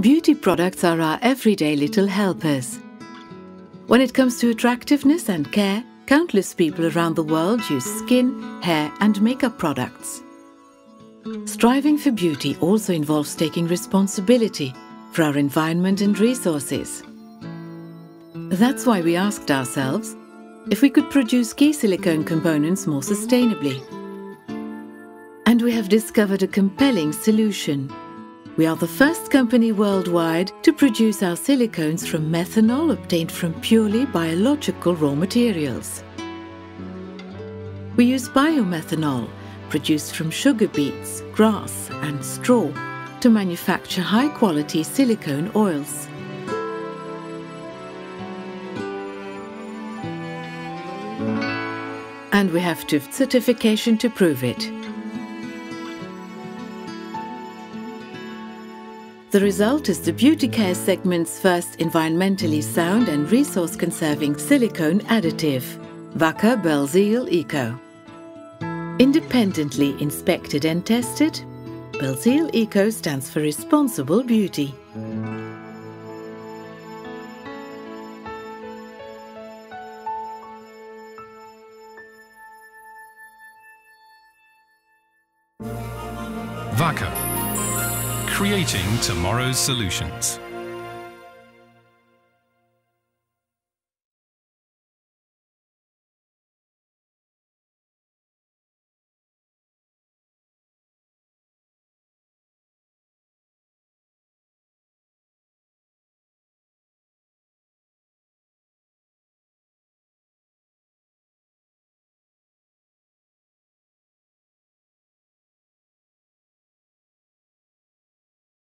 Beauty products are our everyday little helpers. When it comes to attractiveness and care, countless people around the world use skin, hair and makeup products. Striving for beauty also involves taking responsibility for our environment and resources. That's why we asked ourselves if we could produce key silicone components more sustainably. And we have discovered a compelling solution. We are the first company worldwide to produce our silicones from methanol obtained from purely biological raw materials. We use biomethanol, produced from sugar beets, grass and straw, to manufacture high-quality silicone oils. And we have TÜV certification to prove it. The result is the beauty care segment's first environmentally sound and resource-conserving silicone additive, Wacker BELSIL eco. Independently inspected and tested, BELSIL eco stands for responsible beauty. Wacker, creating tomorrow's solutions.